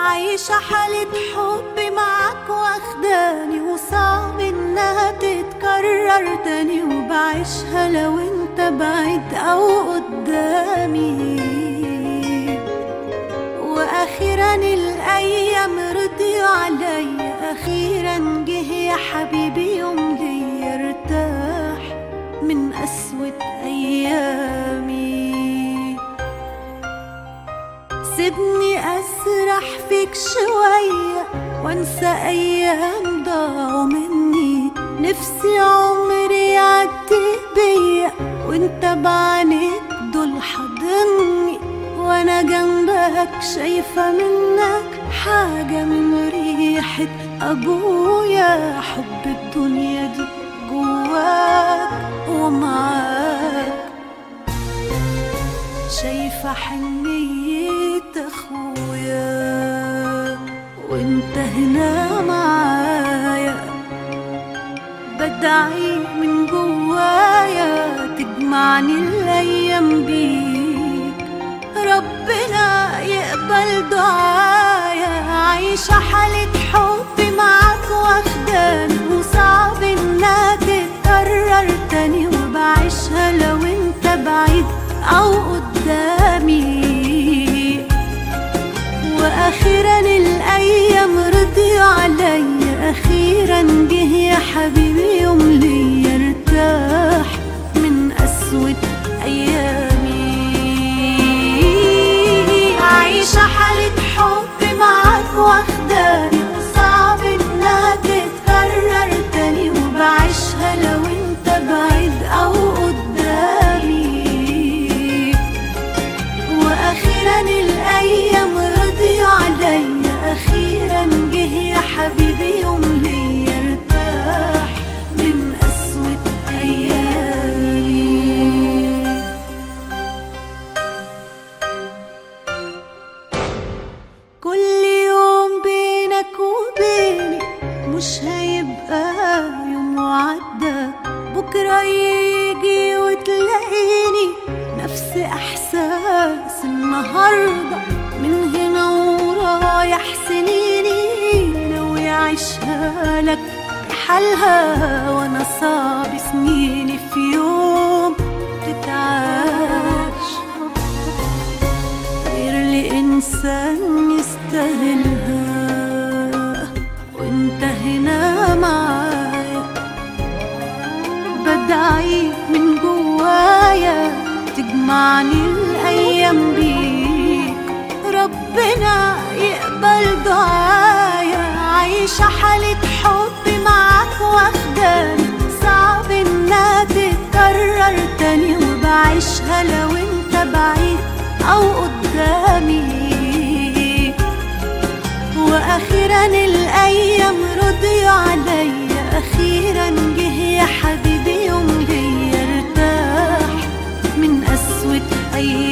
عايشة حالة حب معاك واخداني وصعب إنها تتكرر تاني وبعيشها لو أنت بعيد أو قدامي. وأخيرا الأيام رضيوا عليا أخيرا جه يا حبيبي يوم لي ارتاح من قسوة أيامي. سيبني أسرح فيك شوية وانسى أيام ضاعوا مني نفسي عمري يعدي بيا وانت بعينيك دول حاضني وأنا جنبك شايفة منك حاجة من ريحة أبويا. حب الدنيا دي جواك ومعاك. شايفة حنية وانت هنا معايا. بدعي من جوايا تجمعني الأيام بيك. ربنا يقبل دعايا عايشة حالة وأخيرا الأيام رضيوا عليا أخيرا جه يا حبيبي يوم لي ارتاح من قسوة مش هيبقى يوم وعدى بكرة يجي وتلاقيني نفس إحساس النهاردة. من هنا ورايح سنيني ناوي أعيشها لك. بحالها وأنا صعب سنيني في يوم هنا معايا. بدعي من جوايا تجمعني الأيام بيك. ربنا يقبل دعايا. عايشة حالة حب معاك واخداني صعب انها تتكرر تاني. وبعيشها لو انت بعيد أو قدامي. وأخيرا الأيام رضيوا عليا أخيرا جه يا حبيبي يوم لي ارتاح من قسوة ايامي